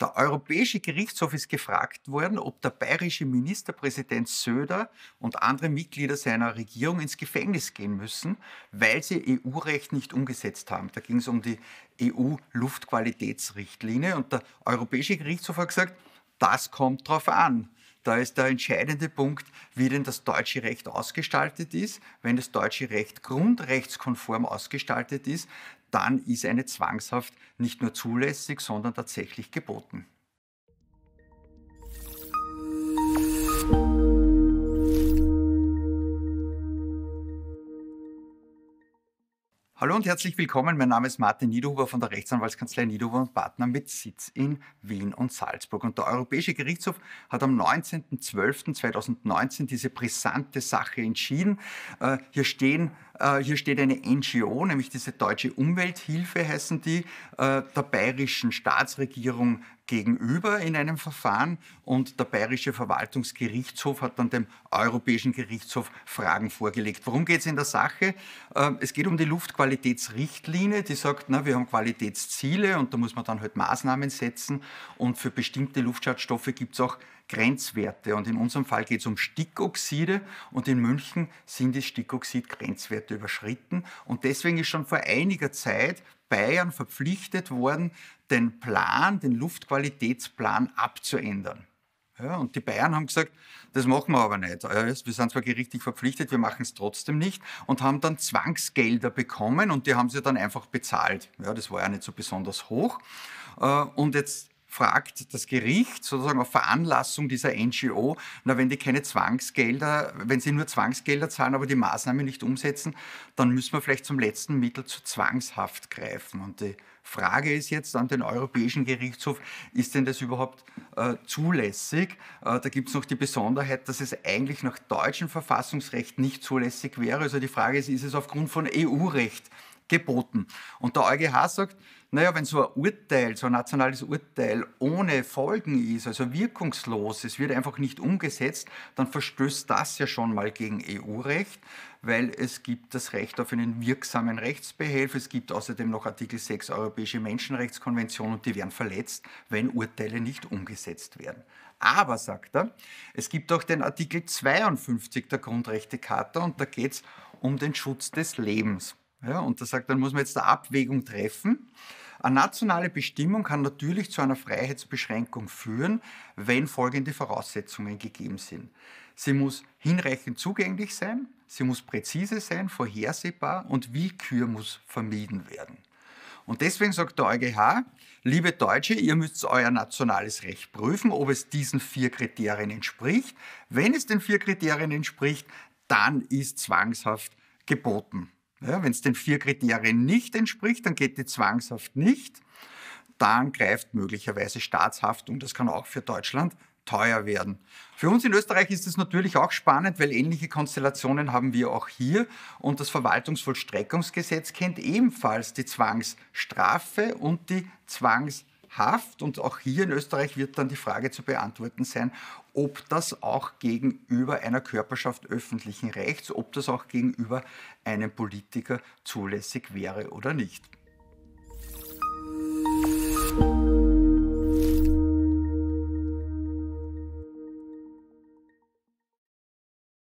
Der Europäische Gerichtshof ist gefragt worden, ob der bayerische Ministerpräsident Söder und andere Mitglieder seiner Regierung ins Gefängnis gehen müssen, weil sie EU-Recht nicht umgesetzt haben. Da ging es um die EU-Luftqualitätsrichtlinie und der Europäische Gerichtshof hat gesagt, das kommt drauf an. Da ist der entscheidende Punkt, wie denn das deutsche Recht ausgestaltet ist. Wenn das deutsche Recht grundrechtskonform ausgestaltet ist, dann ist eine Zwangshaft nicht nur zulässig, sondern tatsächlich geboten. Hallo und herzlich willkommen. Mein Name ist Martin Niederhuber von der Rechtsanwaltskanzlei Niederhuber und Partner mit Sitz in Wien und Salzburg. Und der Europäische Gerichtshof hat am 19.12.2019 diese brisante Sache entschieden. Äh, hier, stehen, hier steht eine NGO, nämlich diese Deutsche Umwelthilfe heißen die, äh, der bayerischen Staatsregierung gegenüber in einem Verfahren und der Bayerische Verwaltungsgerichtshof hat dann dem Europäischen Gerichtshof Fragen vorgelegt. Worum geht es in der Sache? Ähm, es geht um die Luftqualitätsrichtlinie, die sagt, na, wir haben Qualitätsziele und da muss man dann halt Maßnahmen setzen und für bestimmte Luftschadstoffe gibt es auch Grenzwerte. Und in unserem Fall geht es um Stickoxide und in München sind die Stickoxid-Grenzwerte überschritten. Und deswegen ist schon vor einiger Zeit Bayern verpflichtet worden, den Plan, den Luftqualitätsplan abzuändern. Ja, und die Bayern haben gesagt, das machen wir aber nicht. Wir sind zwar gerichtlich verpflichtet, wir machen es trotzdem nicht und haben dann Zwangsgelder bekommen und die haben sie dann einfach bezahlt. Ja, das war ja nicht so besonders hoch. Äh, und jetzt fragt das Gericht sozusagen auf Veranlassung dieser NGO, na, wenn die keine Zwangsgelder, wenn sie nur Zwangsgelder zahlen, aber die Maßnahme nicht umsetzen, dann müssen wir vielleicht zum letzten Mittel zu Zwangshaft greifen. Und die Frage ist jetzt an den Europäischen Gerichtshof, ist denn das überhaupt äh, zulässig? Äh, da gibt es noch die Besonderheit, dass es eigentlich nach deutschem Verfassungsrecht nicht zulässig wäre. Also die Frage ist, ist es aufgrund von EU-Recht geboten? Und der EuGH sagt, naja, wenn so ein Urteil, so ein nationales Urteil ohne Folgen ist, also wirkungslos, es wird einfach nicht umgesetzt, dann verstößt das ja schon mal gegen EU-Recht, weil es gibt das Recht auf einen wirksamen Rechtsbehelf. Es gibt außerdem noch Artikel 6 Europäische Menschenrechtskonvention und die werden verletzt, wenn Urteile nicht umgesetzt werden. Aber, sagt er, es gibt auch den Artikel 52 der Grundrechtecharta und da geht es um den Schutz des Lebens. Ja, und da sagt, dann muss man jetzt eine Abwägung treffen. Eine nationale Bestimmung kann natürlich zu einer Freiheitsbeschränkung führen, wenn folgende Voraussetzungen gegeben sind. Sie muss hinreichend zugänglich sein, sie muss präzise sein, vorhersehbar und Willkür muss vermieden werden. Und deswegen sagt der EuGH, liebe Deutsche, ihr müsst euer nationales Recht prüfen, ob es diesen vier Kriterien entspricht. Wenn es den vier Kriterien entspricht, dann ist zwangshaft geboten. Ja, Wenn es den vier Kriterien nicht entspricht, dann geht die Zwangshaft nicht. Dann greift möglicherweise Staatshaftung. Das kann auch für Deutschland teuer werden. Für uns in Österreich ist es natürlich auch spannend, weil ähnliche Konstellationen haben wir auch hier. Und das Verwaltungsvollstreckungsgesetz kennt ebenfalls die Zwangsstrafe und die Zwangshaft. Haft. Und auch hier in Österreich wird dann die Frage zu beantworten sein, ob das auch gegenüber einer Körperschaft öffentlichen Rechts, ob das auch gegenüber einem Politiker zulässig wäre oder nicht.